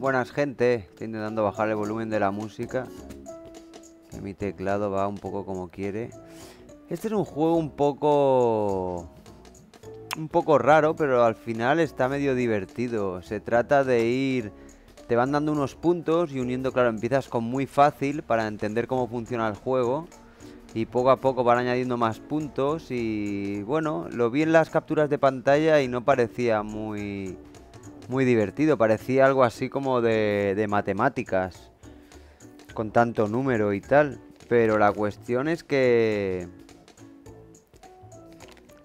Buenas gente, estoy intentando bajar el volumen de la música. Que mi teclado va un poco como quiere. Este es un juego un poco... Un poco raro, pero al final está medio divertido. Se trata de ir... Te van dando unos puntos y uniendo, claro, empiezas con muy fácil para entender cómo funciona el juego. Y poco a poco van añadiendo más puntos y... Bueno, lo vi en las capturas de pantalla y no parecía muy... Muy divertido, parecía algo así como de, de matemáticas. Con tanto número y tal. Pero la cuestión es que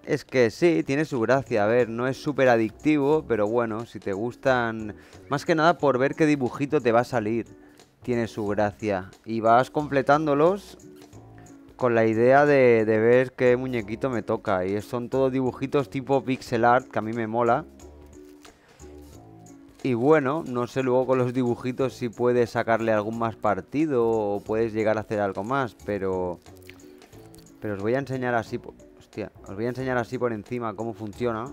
es que sí, tiene su gracia. A ver, no es súper adictivo, pero bueno, si te gustan... Más que nada por ver qué dibujito te va a salir. Tiene su gracia. Y vas completándolos con la idea de, de ver qué muñequito me toca. Y son todos dibujitos tipo pixel art, que a mí me mola. Y bueno, no sé luego con los dibujitos si puedes sacarle algún más partido o puedes llegar a hacer algo más, pero... Pero os voy a enseñar así os voy a enseñar así por encima cómo funciona.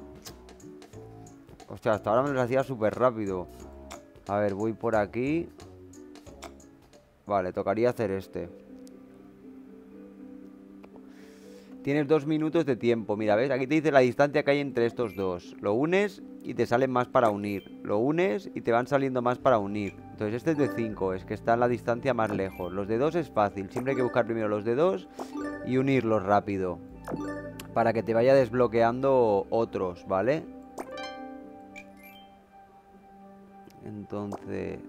Hostia, hasta ahora me lo hacía súper rápido. A ver, voy por aquí. Vale, tocaría hacer este. Tienes dos minutos de tiempo. Mira, ¿ves? Aquí te dice la distancia que hay entre estos dos. Lo unes y te salen más para unir. Lo unes y te van saliendo más para unir. Entonces este es de 5, es que está en la distancia más lejos. Los de 2 es fácil. Siempre hay que buscar primero los de 2 y unirlos rápido para que te vaya desbloqueando otros, ¿vale? Entonces,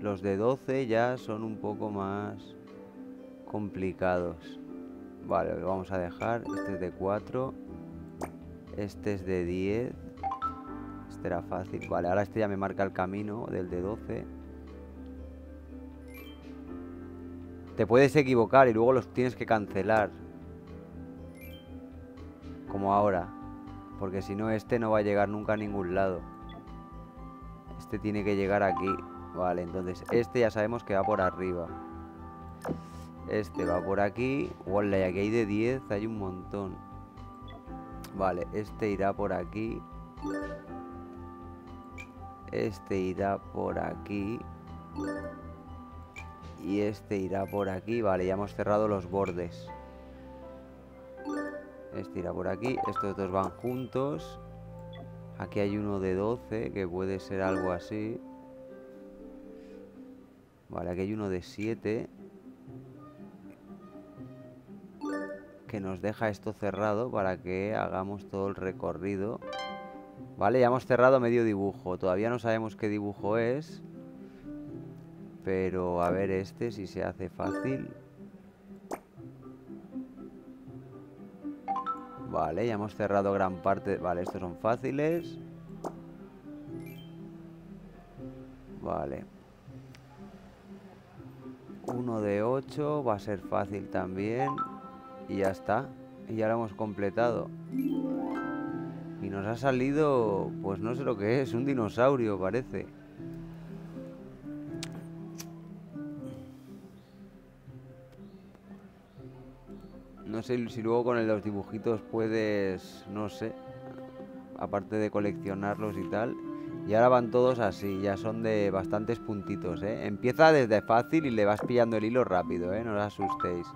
los de 12 ya son un poco más complicados. Vale, lo vamos a dejar. Este es de 4. Este es de 10. Este era fácil. Vale, ahora este ya me marca el camino del de 12. Te puedes equivocar y luego los tienes que cancelar como ahora. Porque si no, este no va a llegar nunca a ningún lado. Este tiene que llegar aquí. Vale, entonces este ya sabemos que va por arriba. Este va por aquí. Y aquí hay de 10, hay un montón. Vale, este irá por aquí. Este irá por aquí. Y este irá por aquí. Vale, ya hemos cerrado los bordes. Este irá por aquí. Estos dos van juntos. Aquí hay uno de 12, que puede ser algo así. Vale, aquí hay uno de 7. Que nos deja esto cerrado para que hagamos todo el recorrido. Vale, ya hemos cerrado medio dibujo. Todavía no sabemos qué dibujo es. Pero a ver este si se hace fácil. Vale, ya hemos cerrado gran parte Vale, estos son fáciles Vale Uno de 8 Va a ser fácil también Y ya está Y ya lo hemos completado Y nos ha salido Pues no sé lo que es Un dinosaurio parece No sé si luego con los dibujitos puedes, no sé, aparte de coleccionarlos y tal. Y ahora van todos así, ya son de bastantes puntitos, ¿eh? Empieza desde fácil y le vas pillando el hilo rápido, ¿eh? No os asustéis.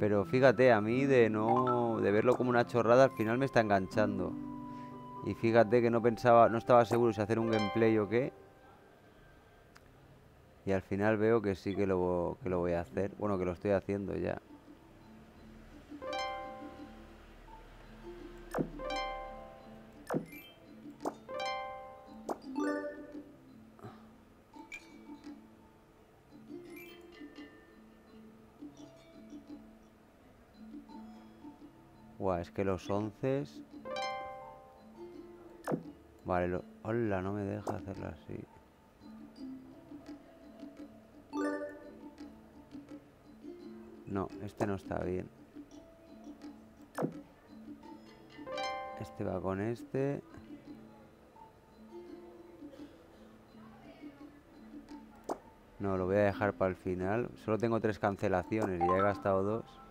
Pero fíjate, a mí de no de verlo como una chorrada al final me está enganchando. Y fíjate que no pensaba, no estaba seguro si hacer un gameplay o qué. Y al final veo que sí que lo, que lo voy a hacer. Bueno, que lo estoy haciendo ya. Es que los once... Vale. Hola, no me deja hacerlo así. No, este no está bien. Este va con este. No, lo voy a dejar para el final. Solo tengo tres cancelaciones y ya he gastado dos.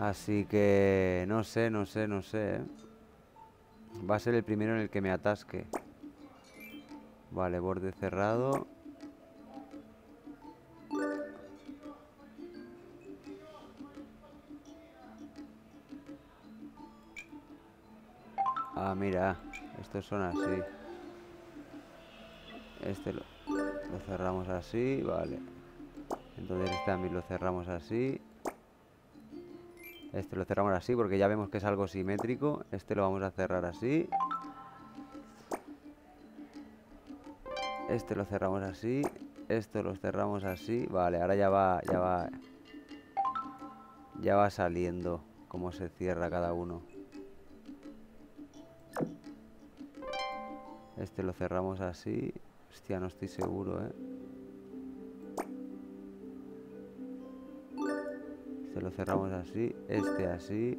Así que no sé, no sé, no sé. ¿eh? Va a ser el primero en el que me atasque. Vale, borde cerrado. Ah, mira, estos son así. Este lo, cerramos así, vale. Entonces este también lo cerramos así. Este lo cerramos así porque ya vemos que es algo simétrico. Este lo vamos a cerrar así. Este lo cerramos así. Esto lo cerramos así. Vale, ahora ya va, ya va. Ya va saliendo cómo se cierra cada uno. Este lo cerramos así. Hostia, no estoy seguro, ¿eh? Lo cerramos así. Este así.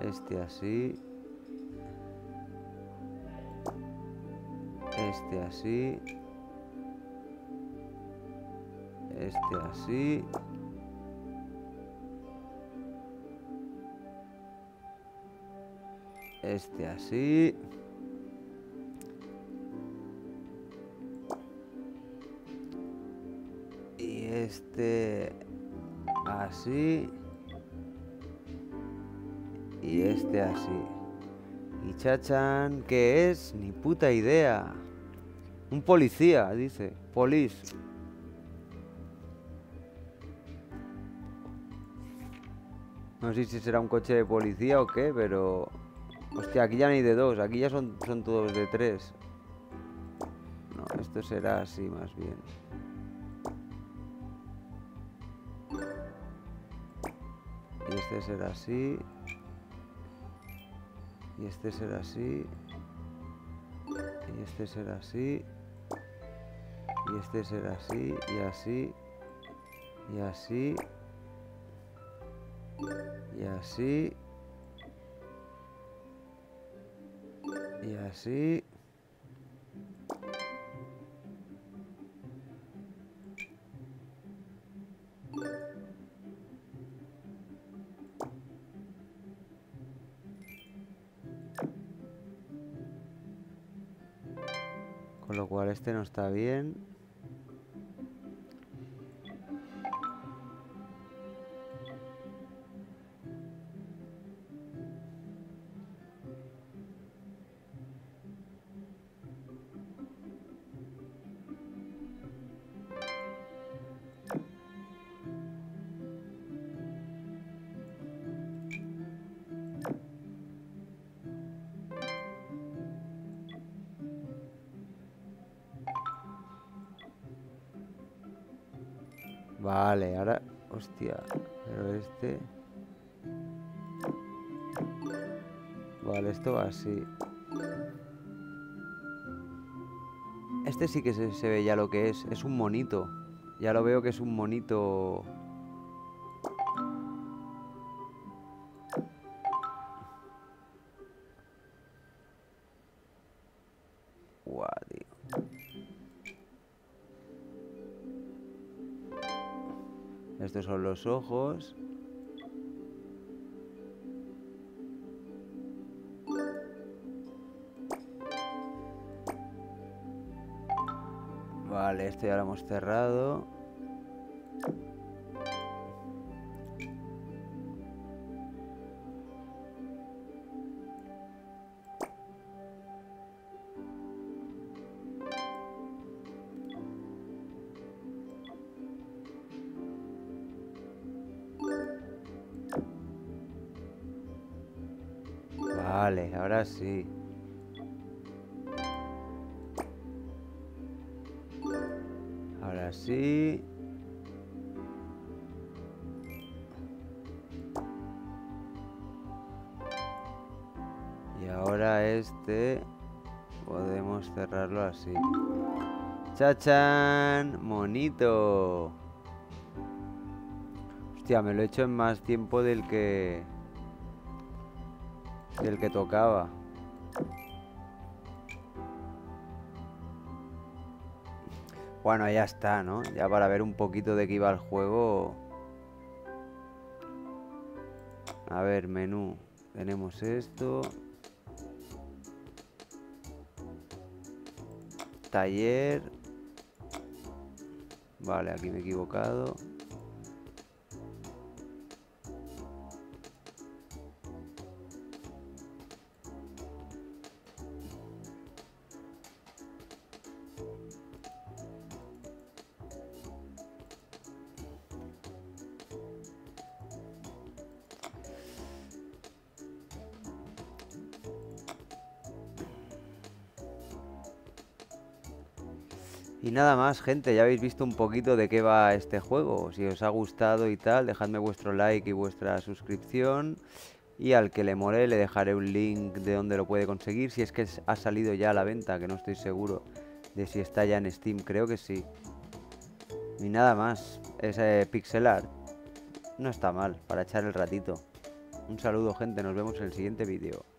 Este así. Este así. Este así. Este así. Y este así. Y este así. Y chachan, ¿qué es? Ni puta idea. Un policía, dice. Police. No sé si será un coche de policía o qué, pero... Hostia, aquí ya no hay de dos, aquí ya son, son todos de tres. No, esto será así más bien. Este será así. Y este será así. Y este será así. Y este será así. Y así. Y así. Y así. Y así. Con lo cual este no está bien. Vale, ahora... Hostia, pero este... Vale, esto va así. Este sí que se, se, ve ya lo que es. Es un monito. Ya lo veo que es un monito... Guau, tío. Estos son los ojos. Vale, esto ya lo hemos cerrado. Vale, ahora sí. Ahora sí. Y ahora este podemos cerrarlo así. ¡Chachan! ¡Monito! Hostia, me lo he hecho en más tiempo del que... Del que tocaba. Bueno, ya está, ¿no? Ya para ver un poquito de qué iba el juego. A ver, menú. Tenemos esto. Taller. Vale, aquí me he equivocado. Y nada más, gente, ya habéis visto un poquito de qué va este juego. Si os ha gustado y tal, dejadme vuestro like y vuestra suscripción. Y al que le mole le dejaré un link de donde lo puede conseguir. Si es que ha salido ya a la venta, que no estoy seguro de si está ya en Steam. Creo que sí. Y nada más, ese pixel art no está mal para echar el ratito. Un saludo gente, nos vemos en el siguiente vídeo.